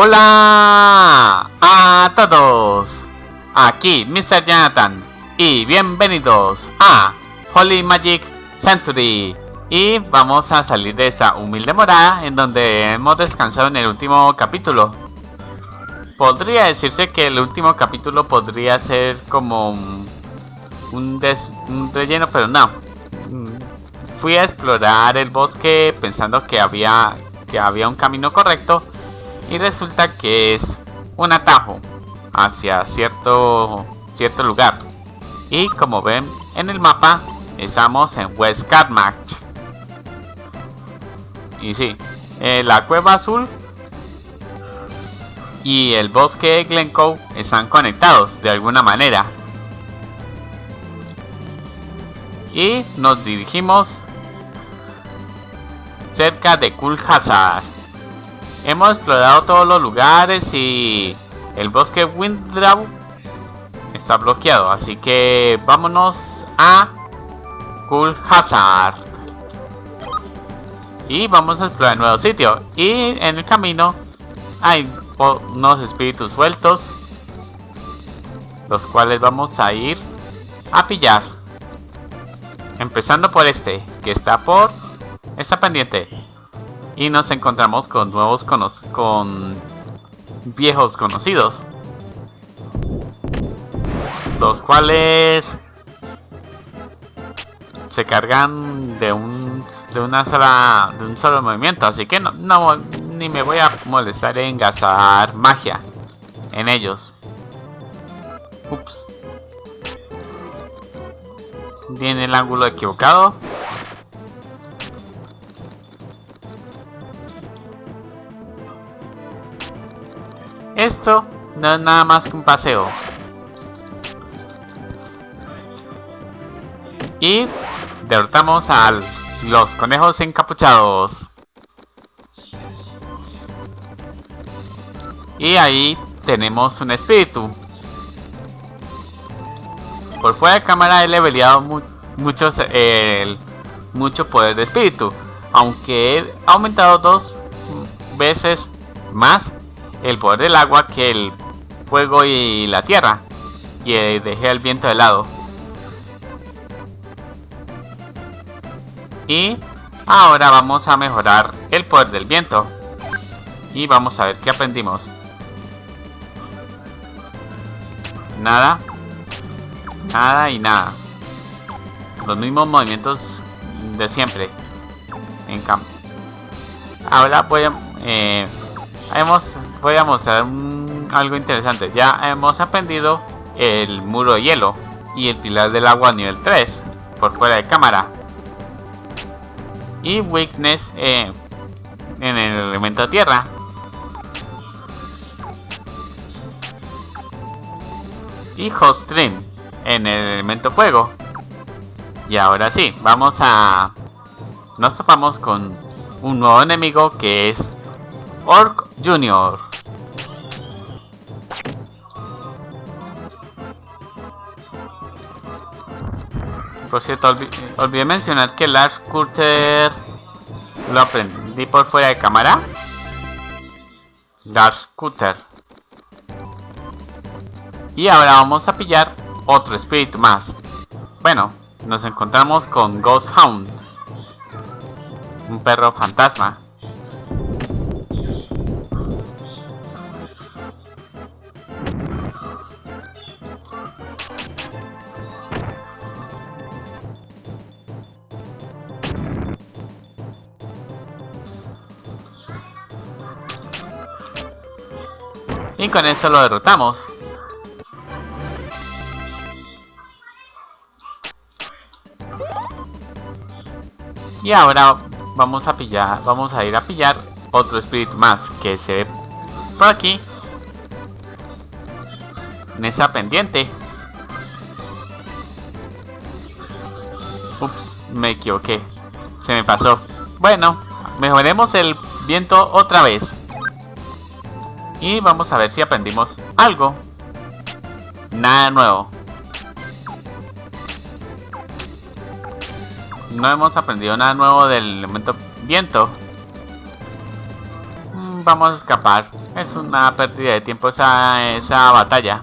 Hola a todos, aquí Mr. Jonathan y bienvenidos a Holy Magic Century y vamos a salir de esa humilde morada en donde hemos descansado en el último capítulo. Podría decirse que el último capítulo podría ser como un, relleno, pero no. Fui a explorar el bosque pensando que había, que había un camino correcto y resulta que es un atajo hacia cierto, cierto lugar. Y como ven en el mapa, estamos en West Catmach. Y sí, eh, la cueva azul y el bosque de Glencoe están conectados de alguna manera. Y nos dirigimos cerca de Kulhazar. Hemos explorado todos los lugares y el bosque Winddraw está bloqueado. Así que vámonos a Cool Hazard. Y vamos a explorar el nuevo sitio. Y en el camino hay unos espíritus sueltos. Los cuales vamos a ir a pillar. Empezando por este, que está por esta pendiente y nos encontramos con nuevos con viejos conocidos. Los cuales se cargan de un de una sola de un solo movimiento así que no, no ni me voy a molestar en gastar magia en ellos. Ups. Tiene el ángulo equivocado no es nada más que un paseo. Y derrotamos a los conejos encapuchados. Y ahí tenemos un espíritu. Por fuera de cámara he leveleado muchos, mucho poder de espíritu. Aunque he aumentado dos veces más el poder del agua que el fuego y la tierra. Y eh, dejé el viento de lado. Y ahora vamos a mejorar el poder del viento. Y vamos a ver qué aprendimos. Nada. Nada y nada. Los mismos movimientos de siempre. En campo. Ahora voy a... Eh, voy mostrar algo interesante. Ya hemos aprendido el muro de hielo y el pilar del agua nivel 3 por fuera de cámara. Y weakness eh, en el elemento tierra. Y hot stream en el elemento fuego. Y ahora sí, vamos a... Nos topamos con un nuevo enemigo que es Orc Junior. Por cierto, olvidé mencionar que Lars Cutter lo aprendí por fuera de cámara. Lars Cutter. Y ahora vamos a pillar otro espíritu más. Bueno, nos encontramos con Ghost Hound. Un perro fantasma. Con eso lo derrotamos. Y ahora vamos a pillar, vamos a ir a pillar otro espíritu más que se ve por aquí. En esa pendiente. Ups, me equivoqué. Se me pasó. Bueno, mejoremos el viento otra vez. Y vamos a ver si aprendimos algo. Nada nuevo. No hemos aprendido nada nuevo del elemento viento. Mm, vamos a escapar. Es una pérdida de tiempo esa, esa batalla.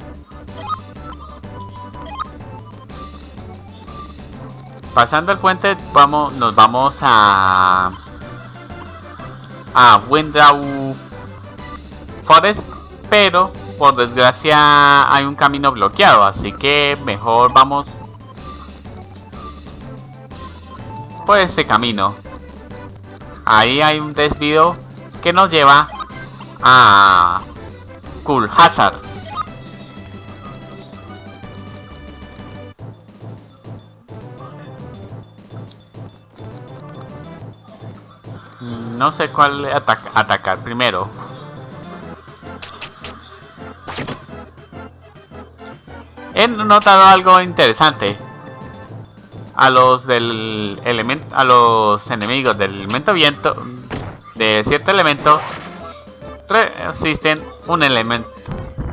Pasando el puente, vamos, nos vamos a... A Windraw Forest, pero por desgracia hay un camino bloqueado, así que mejor vamos por este camino. Ahí hay un desvío que nos lleva a Cool Hazard. No sé cuál atacar primero. He notado algo interesante. A los del elemento, a los enemigos del elemento viento, de cierto elemento, resisten un elemento.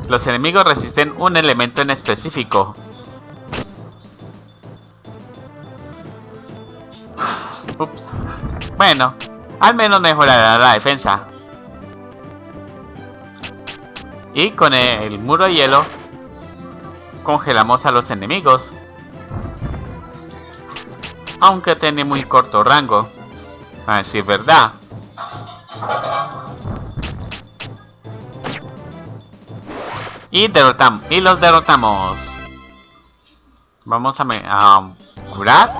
Los enemigos resisten un elemento en específico. Ups. Bueno, al menos mejorará la defensa. Y con el muro de hielo congelamos a los enemigos. Aunque tiene muy corto rango. A decir verdad. Y derrotamos. Y los derrotamos. Vamos a, curar.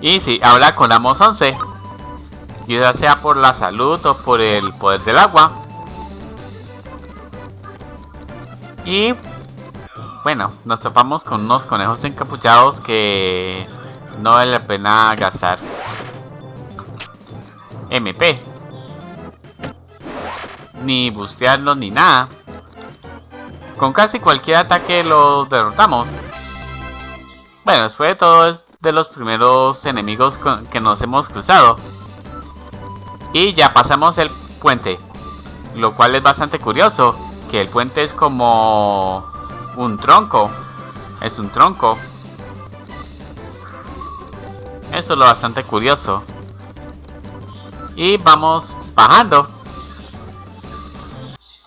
Y si, ahora colamos 11. Ya sea por la salud o por el poder del agua. Y bueno, nos topamos con unos conejos encapuchados que no vale la pena gastar MP. Ni bustearlos ni nada. Con casi cualquier ataque los derrotamos. Bueno, después de todo es de los primeros enemigos que nos hemos cruzado. Y ya pasamos el puente. Lo cual es bastante curioso. Que el puente es como un tronco. Es un tronco. Eso es lo bastante curioso. Y vamos bajando.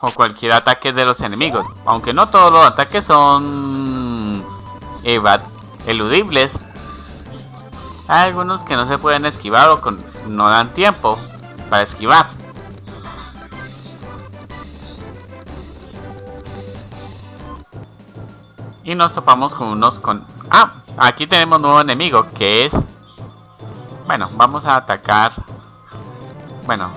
O cualquier ataque de los enemigos. Aunque no todos los ataques son eludibles. Hay algunos que no se pueden esquivar o no dan tiempo para esquivar. Y nos topamos con unos con... Ah, aquí tenemos nuevo enemigo que es... Bueno, vamos a atacar... Bueno.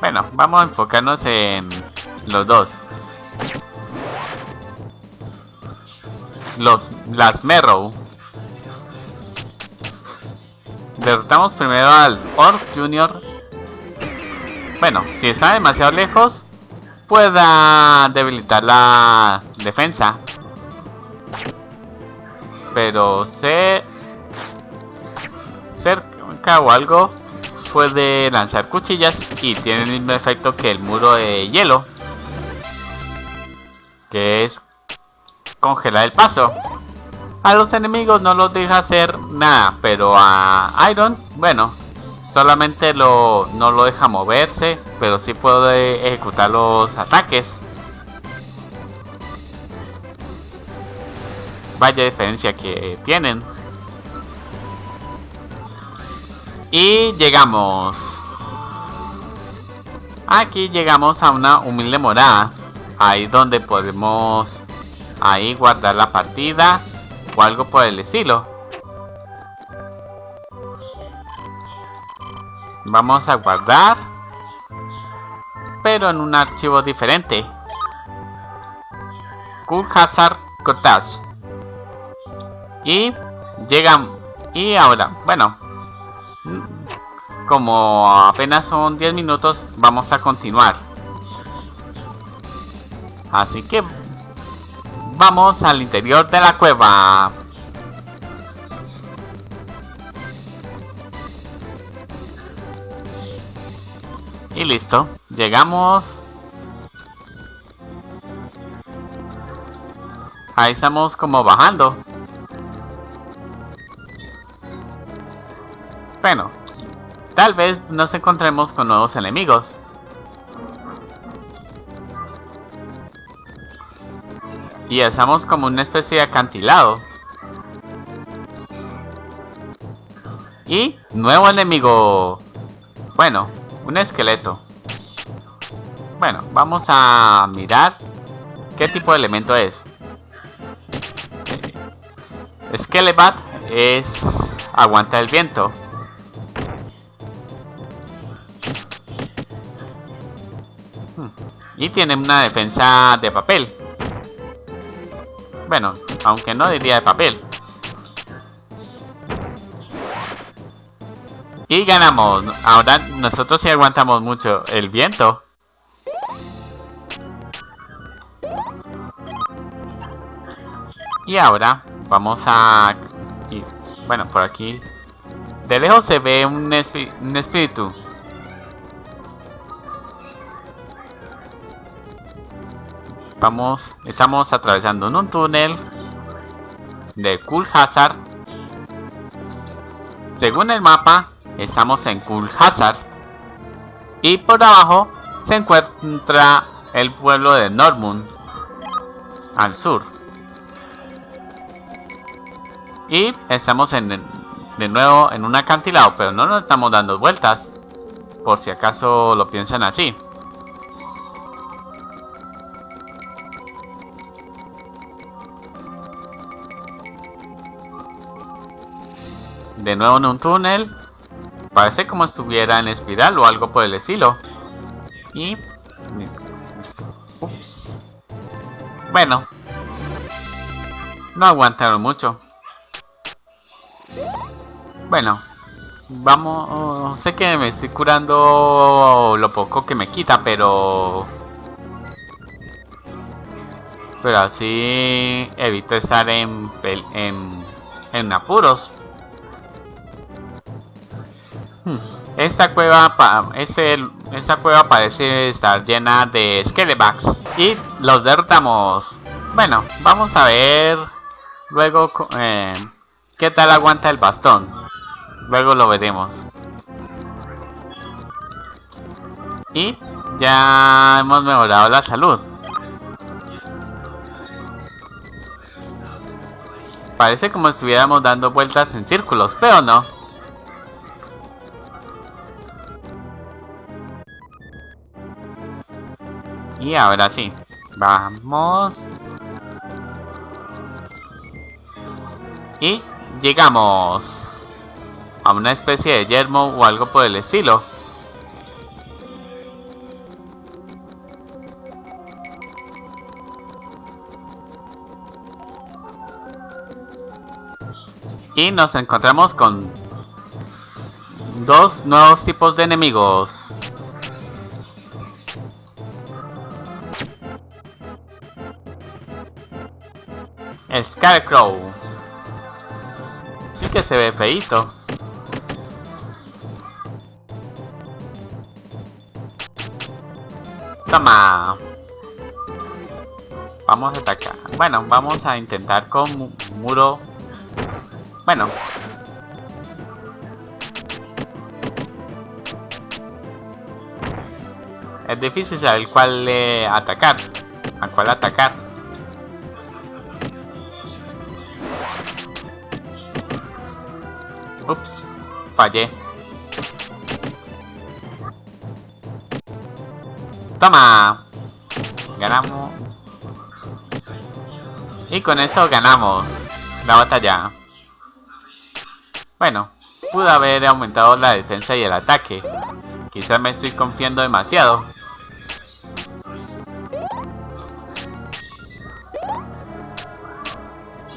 Bueno, vamos a enfocarnos en los dos. Los... Las Merrow. Derrotamos primero al Orc Junior. Bueno, si está demasiado lejos, pueda debilitar la defensa. Pero ser cerca o algo puede lanzar cuchillas y tiene el mismo efecto que el muro de hielo. Que es congelar el paso. A los enemigos no los deja hacer nada, pero a Iron, bueno, solamente lo, no lo deja moverse, pero sí puede ejecutar los ataques. Vaya diferencia que tienen. Y llegamos. Aquí llegamos a una humilde morada. Ahí donde podemos ahí guardar la partida o algo por el estilo. Vamos a guardar. Pero en un archivo diferente. Cool Hazard Cottage. Y llegan. Y ahora, bueno. Como apenas son 10 minutos, vamos a continuar. Así que vamos al interior de la cueva. Y listo. Llegamos. Ahí estamos como bajando. Bueno. tal vez nos encontremos con nuevos enemigos. Y estamos como una especie de acantilado. Y nuevo enemigo. Bueno, un esqueleto. Bueno, vamos a mirar qué tipo de elemento es. Skelebat es aguanta el viento. Hmm. Y tiene una defensa de papel. Bueno, aunque no diría de papel. Y ganamos. Ahora nosotros sí aguantamos mucho el viento. Y ahora vamos a... bueno, por aquí. De lejos se ve un, un espíritu. Vamos, estamos atravesando un túnel de Cool Hazard. Según el mapa, estamos en Cool Hazard. Y por abajo se encuentra el pueblo de Normund, al sur. Y estamos de nuevo en un acantilado, pero no nos estamos dando vueltas, por si acaso lo piensan así. De nuevo en un túnel. Parece como estuviera en espiral o algo por el estilo. Y... Bueno. No aguantaron mucho. Bueno. Vamos... Sé que me estoy curando lo poco que me quita, pero... Pero así evito estar en, en, en apuros. Hmm. Esta cueva, esta cueva parece estar llena de Skelebacks y los derrotamos. Bueno, vamos a ver luego eh, qué tal aguanta el bastón. Luego lo veremos. Y ya hemos mejorado la salud. Parece como estuviéramos dando vueltas en círculos, pero no. Y ahora sí, vamos. Y llegamos a una especie de yermo o algo por el estilo. Y nos encontramos con dos nuevos tipos de enemigos. Scarecrow. Sí que se ve feito. Toma. Vamos a atacar. Bueno, vamos a intentar con muro. Bueno. Es difícil saber cuál atacar. A cuál atacar. Fallé. Toma. Ganamos. Y con eso ganamos la batalla. Bueno, pude haber aumentado la defensa y el ataque. Quizás me estoy confiando demasiado.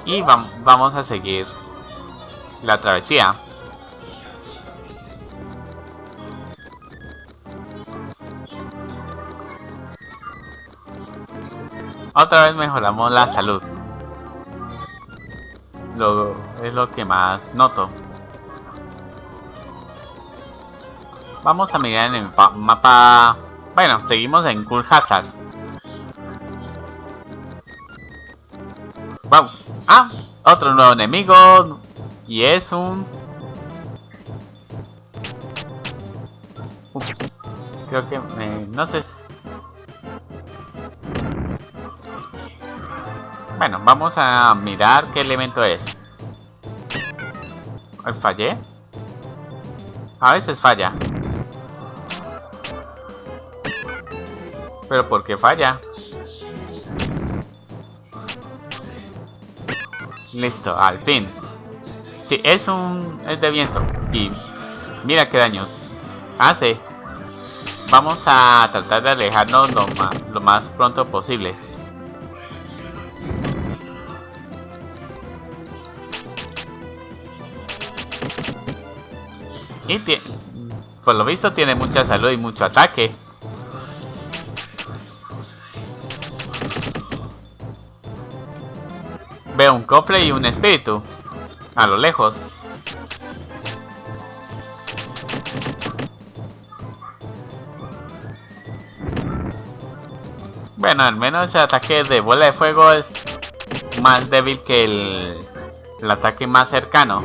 Y vamos a seguir la travesía. Otra vez mejoramos la salud. Lo, es lo que más noto. Vamos a mirar en el mapa... Bueno, seguimos en Cool Hazard. Ah, otro nuevo enemigo. Y es un... creo que... no sé... Bueno, vamos a mirar qué elemento es. ¿Fallé? A veces falla. ¿Pero por qué falla? Listo, al fin. Sí, es un... es de viento. Y mira qué daño hace. Vamos a tratar de alejarnos lo más, lo más pronto posible. Y por lo visto tiene mucha salud y mucho ataque. Veo un cofre y un espíritu. A lo lejos. Bueno, al menos el ataque de bola de fuego es más débil que el, el ataque más cercano.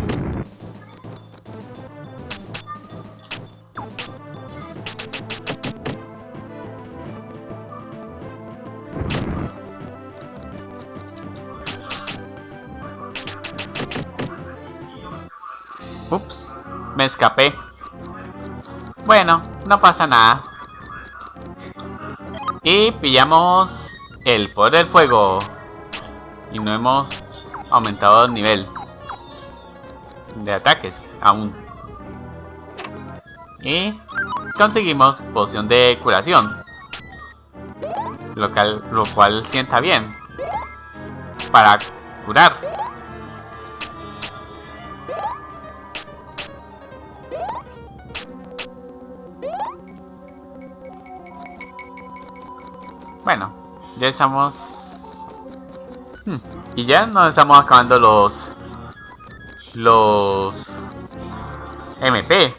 Escapé. Bueno, no pasa nada. Y pillamos el poder del fuego. Y no hemos aumentado el nivel de ataques aún. Y conseguimos poción de curación. Lo, lo cual sienta bien. Para curar. Bueno, ya estamos... Hmm, y ya nos estamos acabando los... Los... MP.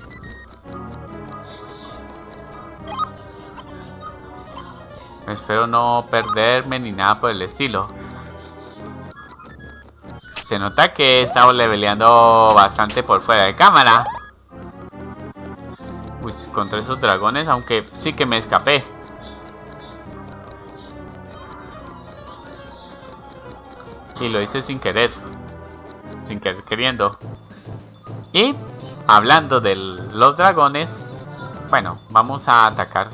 Espero no perderme ni nada por el estilo. Se nota que he estado leveleando bastante por fuera de cámara. Uy, contra esos dragones, aunque sí que me escapé. Y lo hice sin querer. Sin querer queriendo. Y hablando de los dragones. Bueno, vamos a atacar.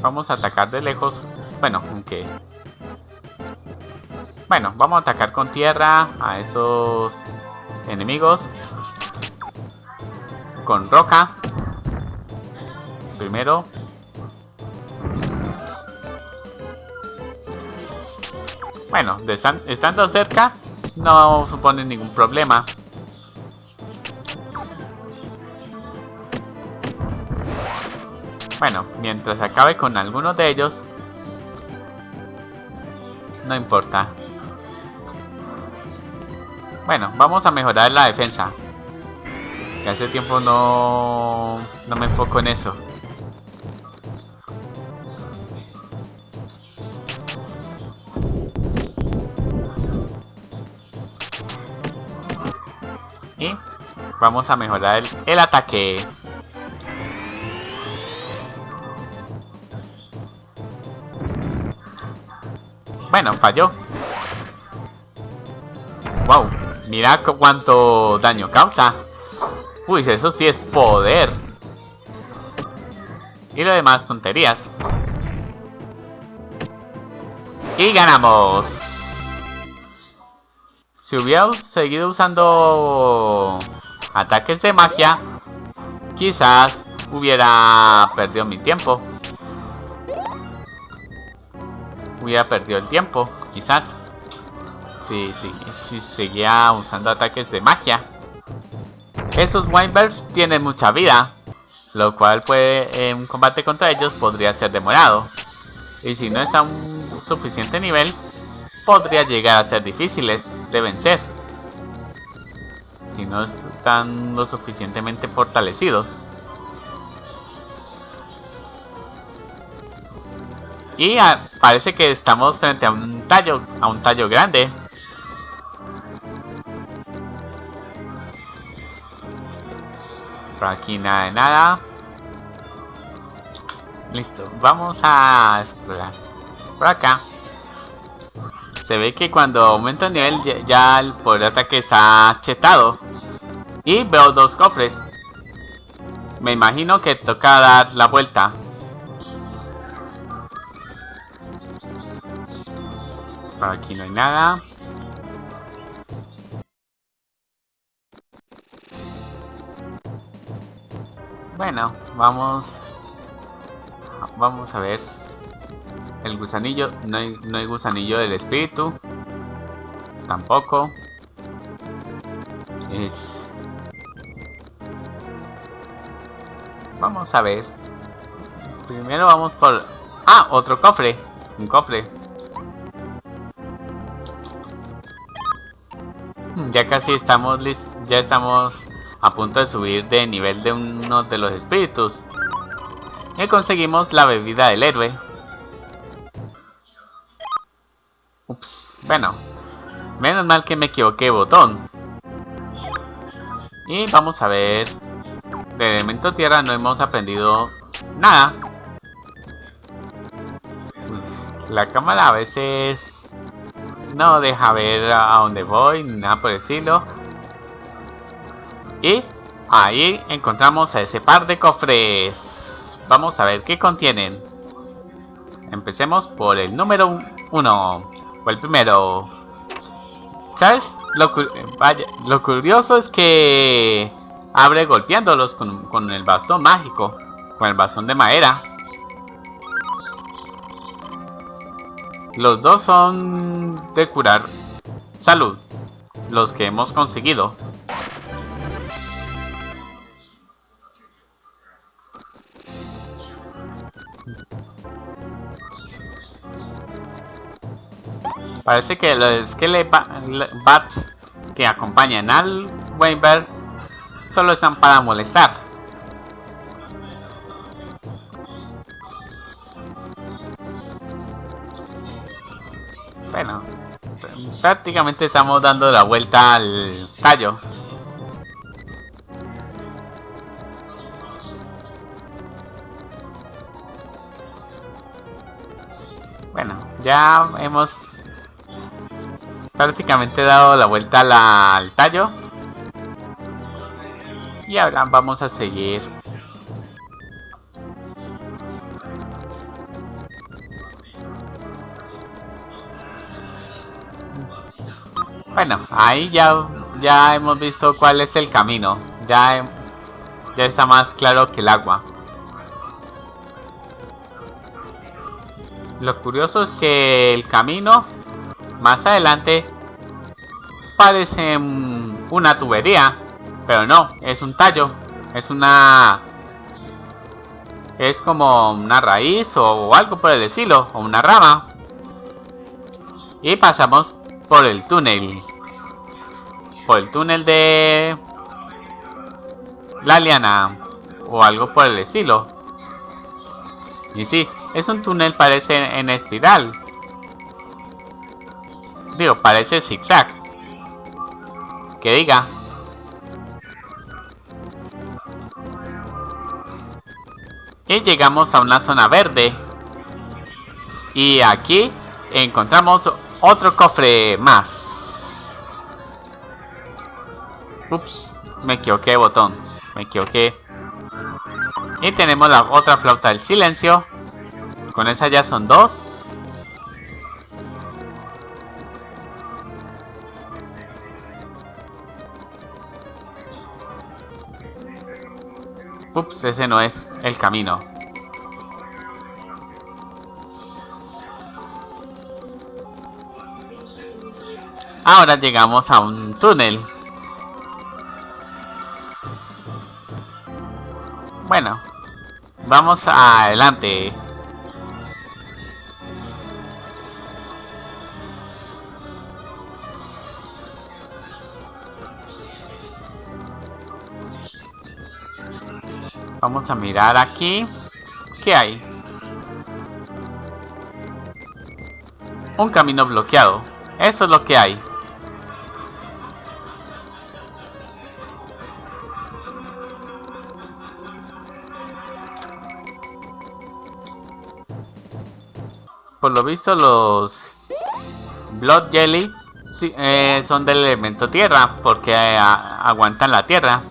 Vamos a atacar de lejos. Bueno, aunque... Bueno, vamos a atacar con tierra a esos enemigos. Con roca. Primero. Bueno, estando cerca no supone ningún problema. Bueno, mientras acabe con alguno de ellos, no importa. Bueno, vamos a mejorar la defensa. Que hace tiempo no, no me enfoco en eso. Vamos a mejorar el, ataque. Bueno, falló. Wow, mira cuánto daño causa. Uy, eso sí es poder. Y lo demás tonterías. Y ganamos. Si hubiera seguido usando ataques de magia, quizás hubiera perdido mi tiempo. Hubiera perdido el tiempo, quizás. Si, sí, si seguía usando ataques de magia. Esos Weinbergs tienen mucha vida, lo cual puede, en un combate contra ellos podría ser demorado. Y si no está a un suficiente nivel, podría llegar a ser difíciles de vencer si no están lo suficientemente fortalecidos. Y parece que estamos frente a un tallo, a un tallo grande. Por aquí nada de nada. Listo, vamos a explorar. Por acá. Se ve que cuando aumenta el nivel ya, el poder de ataque está chetado. Y veo dos cofres. Me imagino que toca dar la vuelta. Por aquí no hay nada. Bueno, vamos vamos a ver el gusanillo no hay, no hay gusanillo del espíritu. Tampoco. Es vamos a ver. Primero vamos por ah otro cofre un cofre. Ya casi estamos ya estamos a punto de subir de nivel de uno de los espíritus. Y conseguimos la bebida del héroe. Bueno. Menos mal que me equivoqué botón. Y vamos a ver. De elemento tierra no hemos aprendido nada. La cámara a veces no deja ver a dónde voy, ni nada por el estilo. Y ahí encontramos a ese par de cofres. Vamos a ver qué contienen. Empecemos por el número 1. O el primero. ¿Sabes? Lo, lo curioso es que abre golpeándolos con el bastón mágico. Con el bastón de madera. Los dos son de curar salud. Los que hemos conseguido. Parece que los Skelebats que acompañan al Weinberg solo están para molestar. Bueno, prácticamente estamos dando la vuelta al tallo. Bueno, ya hemos prácticamente dado la vuelta al tallo. Y ahora vamos a seguir. Bueno, ahí ya, ya hemos visto cuál es el camino. Ya, ya está más claro que el agua. Lo curioso es que el camino más adelante parece una tubería, pero no, es un tallo, es una... Es como una raíz o algo por el estilo, o una rama. Y pasamos por el túnel. Por el túnel de... La liana. O algo por el estilo. Y sí, es un túnel parece en espiral. Digo, parece zigzag. Que diga. Y llegamos a una zona verde. Y aquí encontramos otro cofre más. Ups, me equivoqué botón. Me equivoqué. Y tenemos la otra flauta del silencio. Con esa ya son dos. Ups, ese no es el camino. Ahora llegamos a un túnel. Bueno, vamos adelante. Vamos a mirar aquí. ¿Qué hay? Un camino bloqueado. Eso es lo que hay. por lo visto los Blood Jelly eh, son del elemento tierra, porque eh, aguantan la tierra.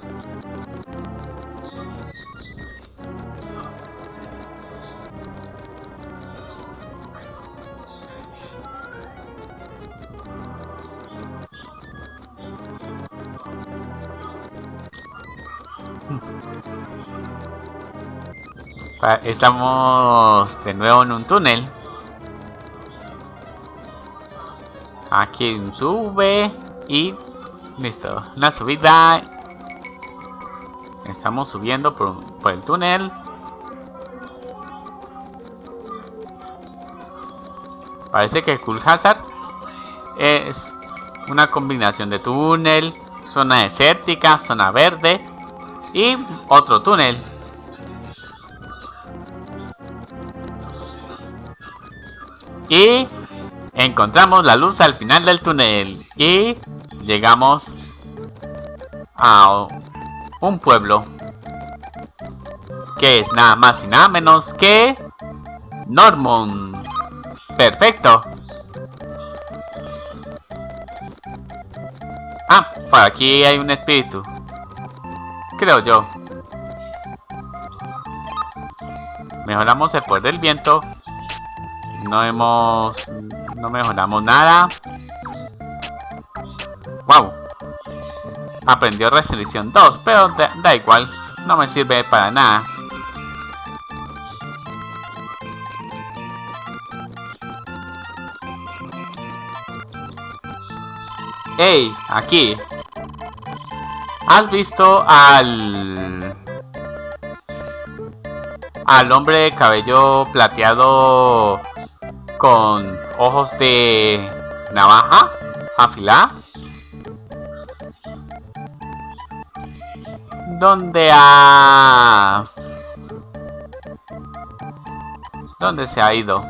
Estamos de nuevo en un túnel. Aquí sube y listo. Una subida. Estamos subiendo por, por el túnel. Parece que Cool Hazard es una combinación de túnel, zona desértica, zona verde y otro túnel. Y encontramos la luz al final del túnel. Y llegamos a un pueblo. Que es nada más y nada menos que... Normon. Perfecto. Ah, por aquí hay un espíritu. Creo yo. Mejoramos el poder del viento no hemos... No mejoramos nada. Wow. Aprendió resolución 2, pero da, igual. No me sirve para nada. Hey, aquí. ¿Has visto al... al hombre de cabello plateado con ojos de navaja afilada. ¿Dónde ha... ¿Dónde se ha ido?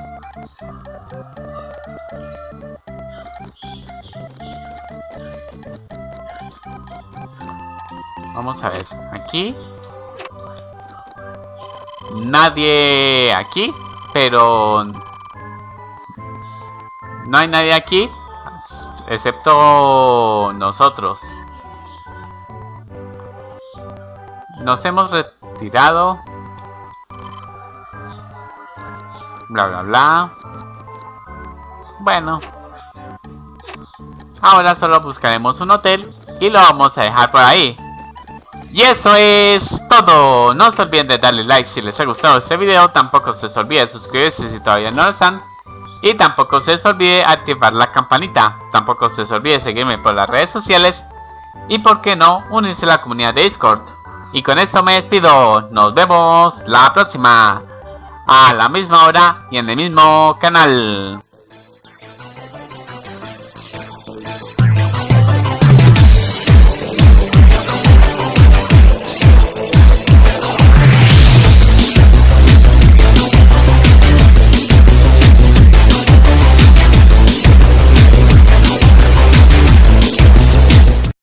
Vamos a ver, aquí Nadie aquí Pero no hay nadie aquí, excepto nosotros. Nos hemos retirado. Bla, bla, bla. Bueno. Ahora solo buscaremos un hotel y lo vamos a dejar por ahí. Y eso es todo. No se olviden de darle like si les ha gustado este video. Tampoco se olviden de suscribirse si todavía no lo están. Y tampoco se os olvide activar la campanita. Tampoco se os olvide seguirme por las redes sociales. Y por qué no, unirse a la comunidad de Discord. Y con esto me despido. Nos vemos la próxima. A la misma hora y en el mismo canal.